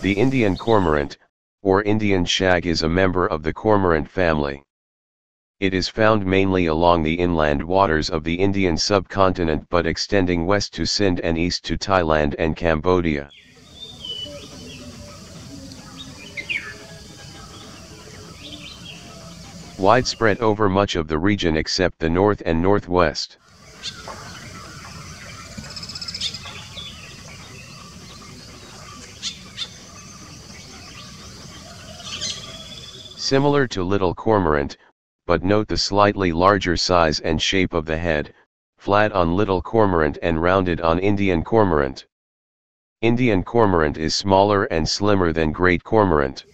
The Indian cormorant, or Indian shag is a member of the cormorant family. It is found mainly along the inland waters of the Indian subcontinent but extending west to Sind and east to Thailand and Cambodia. Widespread over much of the region except the north and northwest. Similar to little cormorant, but note the slightly larger size and shape of the head, flat on little cormorant and rounded on Indian cormorant. Indian cormorant is smaller and slimmer than great cormorant.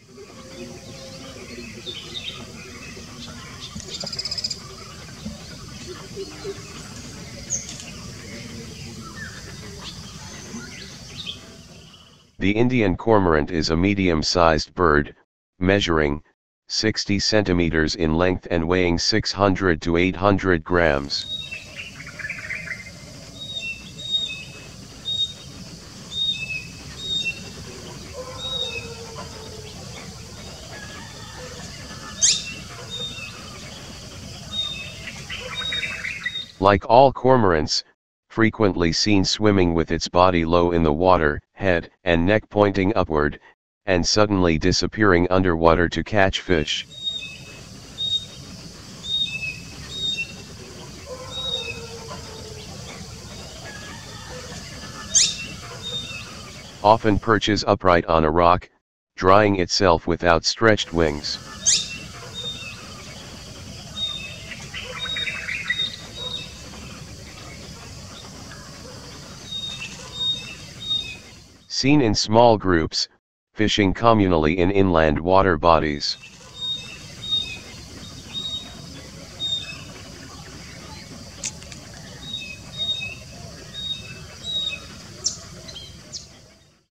The Indian cormorant is a medium-sized bird, measuring, 60 centimeters in length and weighing 600 to 800 grams. Like all cormorants, frequently seen swimming with its body low in the water, head and neck pointing upward, and suddenly disappearing underwater to catch fish. Often perches upright on a rock, drying itself with outstretched wings. Seen in small groups, fishing communally in inland water bodies.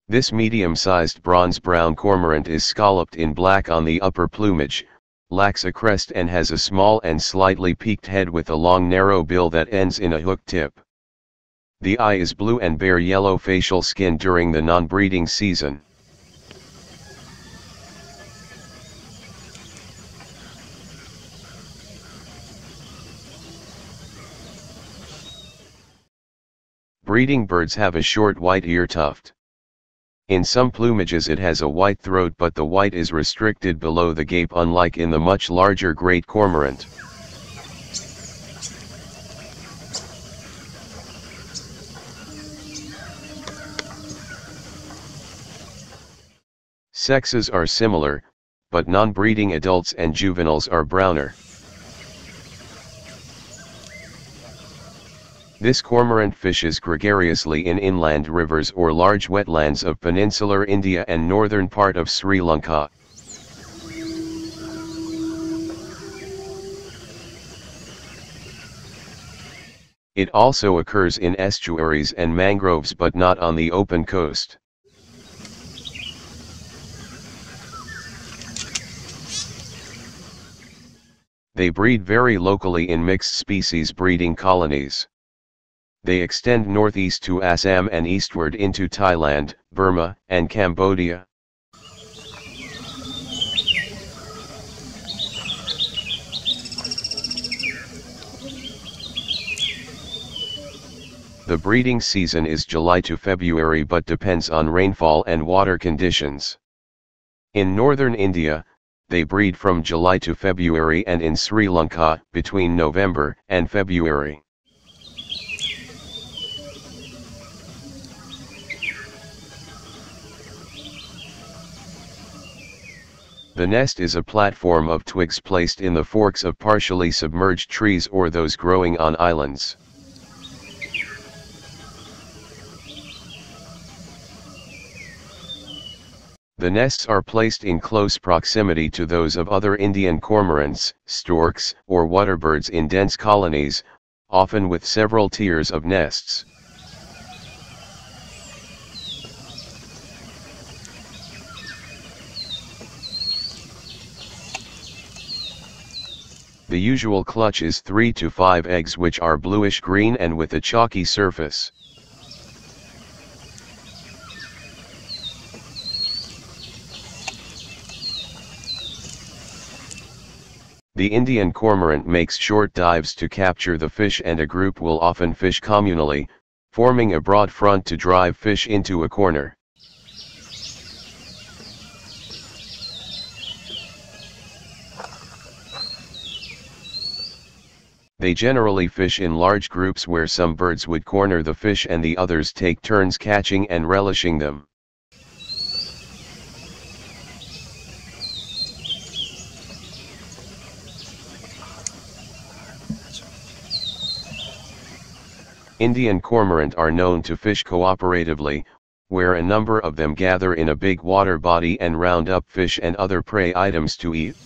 This medium-sized bronze-brown cormorant is scalloped in black on the upper plumage, lacks a crest and has a small and slightly peaked head with a long narrow bill that ends in a hook tip. The eye is blue and bear yellow facial skin during the non-breeding season. Breeding birds have a short white ear tuft. In some plumages it has a white throat but the white is restricted below the gape unlike in the much larger great cormorant. Sexes are similar, but non-breeding adults and juveniles are browner. This cormorant fishes gregariously in inland rivers or large wetlands of peninsular India and northern part of Sri Lanka. It also occurs in estuaries and mangroves but not on the open coast. They breed very locally in mixed species breeding colonies. They extend northeast to Assam and eastward into Thailand, Burma, and Cambodia. The breeding season is July to February but depends on rainfall and water conditions. In northern India, they breed from July to February and in Sri Lanka between November and February. The nest is a platform of twigs placed in the forks of partially submerged trees or those growing on islands. The nests are placed in close proximity to those of other Indian cormorants, storks, or waterbirds in dense colonies, often with several tiers of nests. The usual clutch is 3 to 5 eggs which are bluish-green and with a chalky surface. The Indian cormorant makes short dives to capture the fish and a group will often fish communally, forming a broad front to drive fish into a corner. They generally fish in large groups where some birds would corner the fish and the others take turns catching and relishing them. Indian cormorant are known to fish cooperatively, where a number of them gather in a big water body and round up fish and other prey items to eat.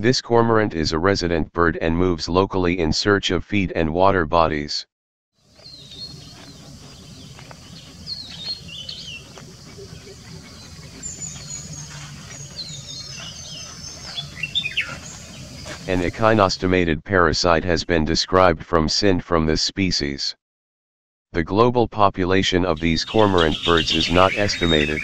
This cormorant is a resident bird and moves locally in search of feed and water bodies. An echinostomatid parasite has been described from Sind from this species. The global population of these cormorant birds is not estimated.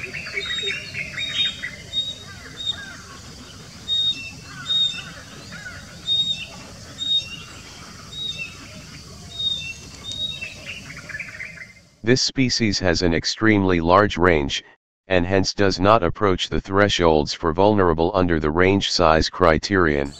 This species has an extremely large range, and hence does not approach the thresholds for vulnerable under the range size criterion.